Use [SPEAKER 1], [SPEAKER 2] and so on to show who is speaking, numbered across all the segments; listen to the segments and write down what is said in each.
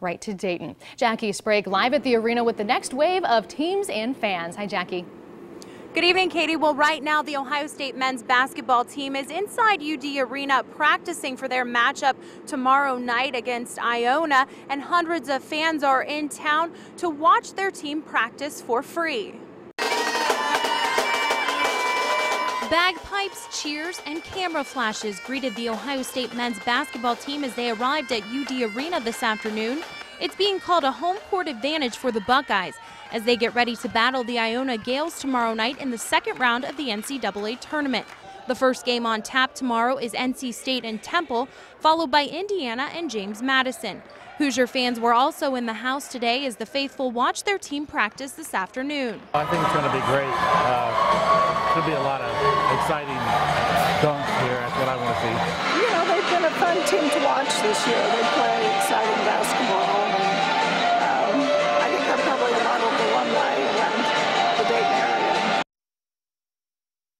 [SPEAKER 1] right to Dayton. Jackie Sprague live at the arena with the next wave of teams and fans. Hi, Jackie.
[SPEAKER 2] Good evening, Katie. Well, right now, the Ohio State men's basketball team is inside UD Arena practicing for their matchup tomorrow night against Iona, and hundreds of fans are in town to watch their team practice for free. Bagpipes, cheers, and camera flashes greeted the Ohio State men's basketball team as they arrived at UD Arena this afternoon. It's being called a home court advantage for the Buckeyes as they get ready to battle the Iona Gaels tomorrow night in the second round of the NCAA tournament. The first game on tap tomorrow is NC State and Temple, followed by Indiana and James Madison. Hoosier fans were also in the house today as the faithful watched their team practice this afternoon.
[SPEAKER 3] I think it's going to be great. Uh, should be a lot of exciting dunks here. That's what I want to see.
[SPEAKER 4] You know, they've been a fun team to watch this year. They play exciting basketball. Um, I think they're probably a lot of alumni around the Dayton area.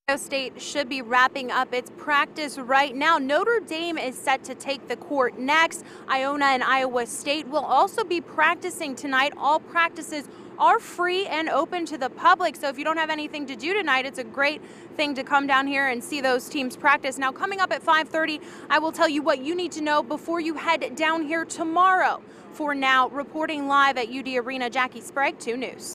[SPEAKER 2] Ohio State should be wrapping up its practice right now. Notre Dame is set to take the court next. Iona and Iowa State will also be practicing tonight. All practices are free and open to the public. So if you don't have anything to do tonight, it's a great thing to come down here and see those teams practice. Now, coming up at 5:30, I will tell you what you need to know before you head down here tomorrow. For now, reporting live at UD Arena, Jackie Sprague, 2 News.